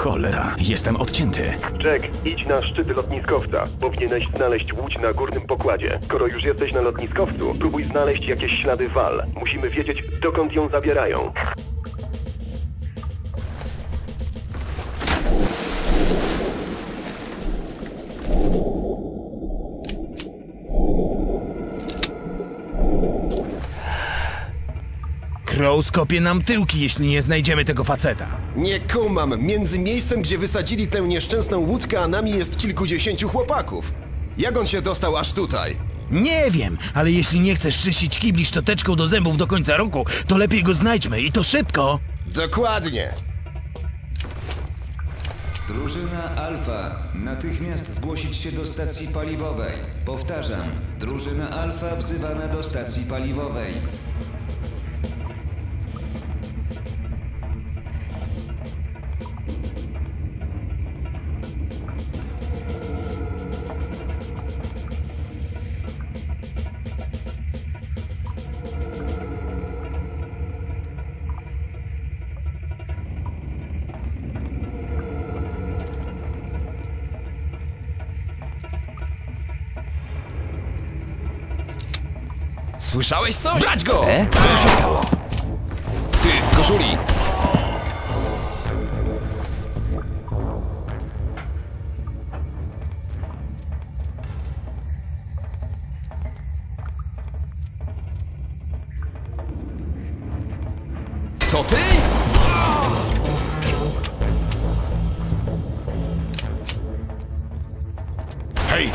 Cholera, jestem odcięty. Jack, idź na szczyt lotniskowca. Powinieneś znaleźć łódź na górnym pokładzie. Skoro już jesteś na lotniskowcu, próbuj znaleźć jakieś ślady wal. Musimy wiedzieć, dokąd ją zabierają. Crow skopie nam tyłki, jeśli nie znajdziemy tego faceta. Nie kumam, między miejscem, gdzie wysadzili tę nieszczęsną łódkę, a nami jest kilkudziesięciu chłopaków. Jak on się dostał aż tutaj? Nie wiem, ale jeśli nie chcesz czyścić kibli szczoteczką do zębów do końca roku, to lepiej go znajdźmy i to szybko. Dokładnie. Drużyna Alfa, natychmiast zgłosić się do stacji paliwowej. Powtarzam, drużyna Alfa wzywana do stacji paliwowej. Słyszałeś coś? Brać go! E? Co się stało? Ty, w koszuli! To ty? Hej!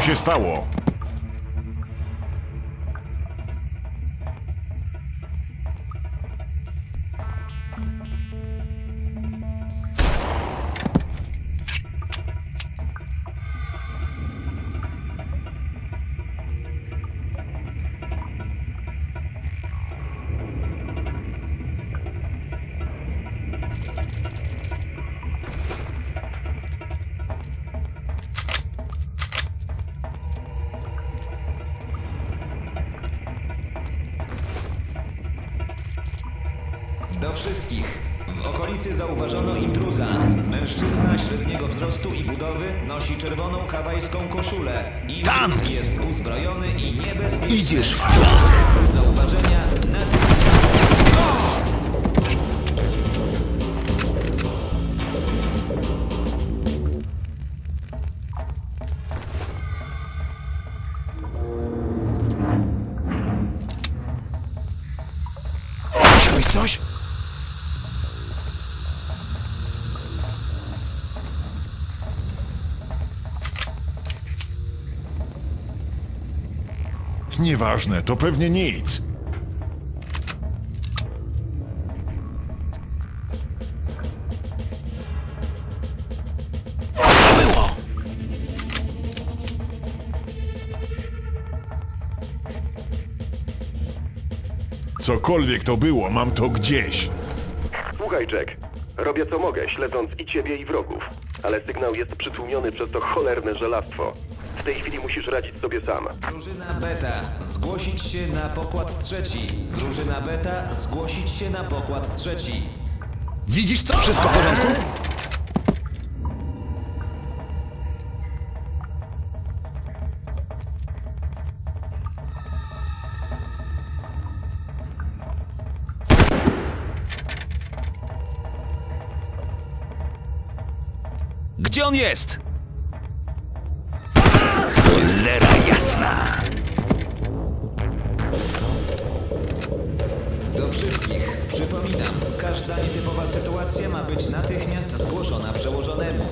Się stało? Do wszystkich. W okolicy zauważono intruza. Mężczyzna średniego wzrostu i budowy nosi czerwoną hawajską koszulę. Intruz Tam! jest uzbrojony i niebezpieczny. Idziesz w ciast. Zauważenia natychmiast. Nieważne, to pewnie nic. Cokolwiek to było, mam to gdzieś. Słuchaj, Jack. Robię co mogę, śledząc i ciebie, i wrogów. Ale sygnał jest przytłumiony przez to cholerne żelastwo. W tej chwili musisz radzić sobie sam. Drużyna Beta, zgłosić się na pokład trzeci. Drużyna Beta, zgłosić się na pokład trzeci. Widzisz co? Wszystko w porządku? Gdzie on jest? Jasna! Do wszystkich przypominam, każda nietypowa sytuacja ma być natychmiast zgłoszona przełożonemu.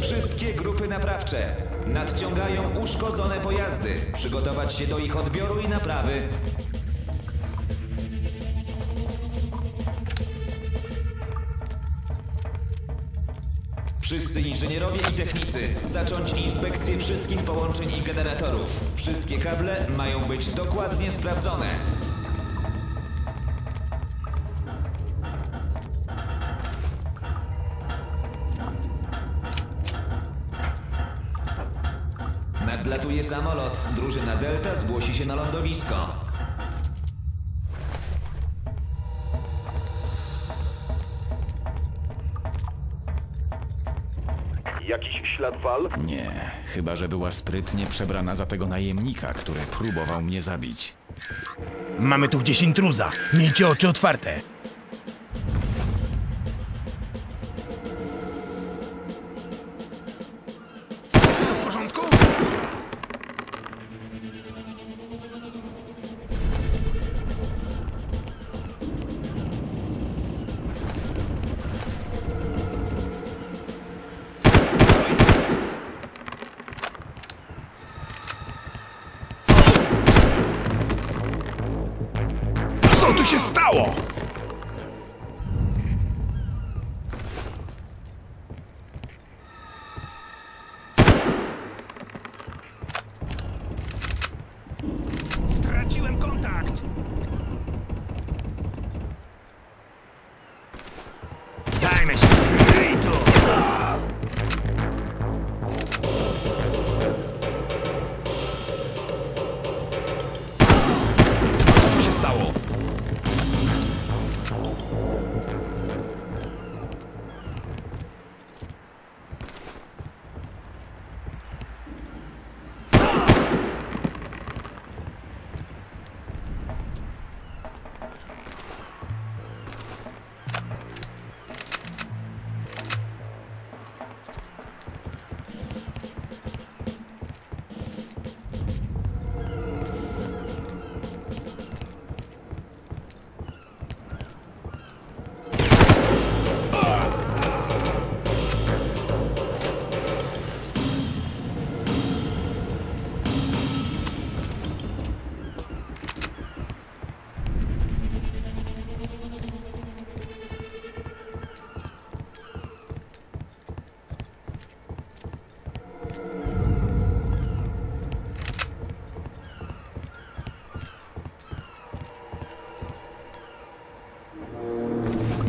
Wszystkie grupy naprawcze nadciągają uszkodzone pojazdy. Przygotować się do ich odbioru i naprawy. Wszyscy inżynierowie i technicy zacząć inspekcję wszystkich połączeń i generatorów. Wszystkie kable mają być dokładnie sprawdzone. Nadlatuje samolot. Drużyna Delta zgłosi się na lądowisko. Jakiś ślad wal? Nie, chyba że była sprytnie przebrana za tego najemnika, który próbował mnie zabić. Mamy tu gdzieś intruza. Miejcie oczy otwarte.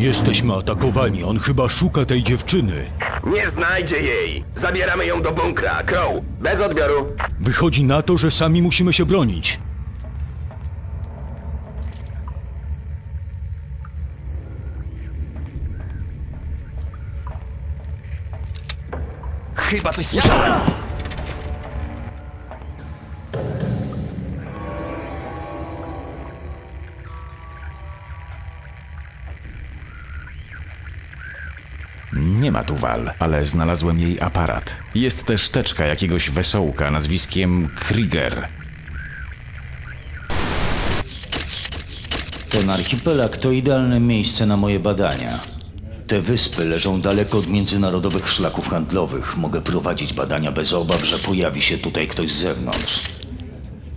Jesteśmy atakowani, on chyba szuka tej dziewczyny. Nie znajdzie jej! Zabieramy ją do bunkra. Crow, bez odbioru. Wychodzi na to, że sami musimy się bronić. Chyba coś słyszałem! Nie ma tu wal, ale znalazłem jej aparat. Jest też teczka jakiegoś wesołka nazwiskiem Krieger. Ten archipelag to idealne miejsce na moje badania. Te wyspy leżą daleko od międzynarodowych szlaków handlowych. Mogę prowadzić badania bez obaw, że pojawi się tutaj ktoś z zewnątrz.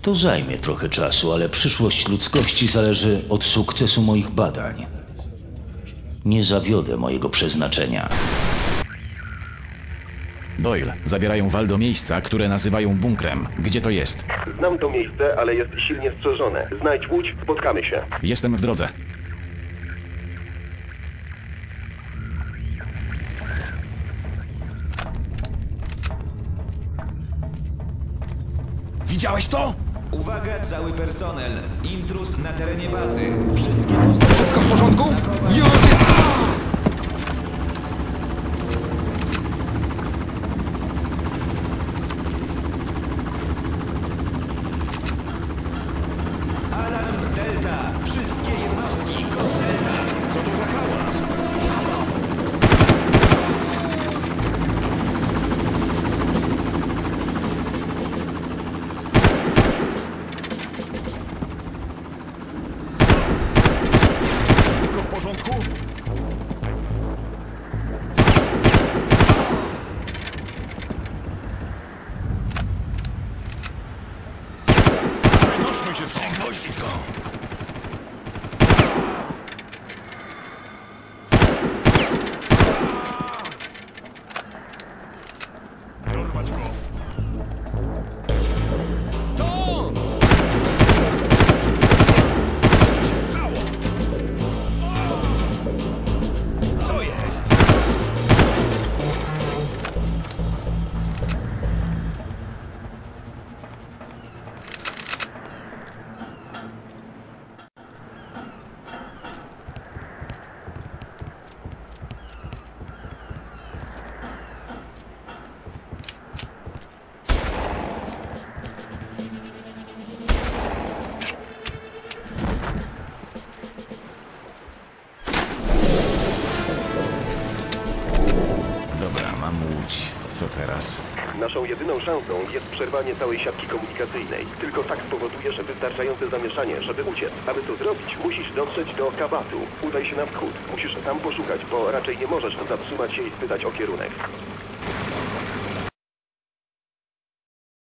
To zajmie trochę czasu, ale przyszłość ludzkości zależy od sukcesu moich badań. Nie zawiodę mojego przeznaczenia. Doyle, zabierają wal do miejsca, które nazywają bunkrem. Gdzie to jest? Znam to miejsce, ale jest silnie strzeżone. Znajdź łódź, spotkamy się. Jestem w drodze. Widziałeś to? Uwaga, cały personel. Intruz na terenie bazy. Wszystkie Wszystko w porządku? Już! Mam łódź. Co teraz? Naszą jedyną szansą jest przerwanie całej siatki komunikacyjnej. Tylko tak spowodujesz wystarczające zamieszanie, żeby uciec. Aby to zrobić, musisz dotrzeć do Kabatu. Udaj się na wschód. Musisz tam poszukać, bo raczej nie możesz zatrzymać się i spytać o kierunek.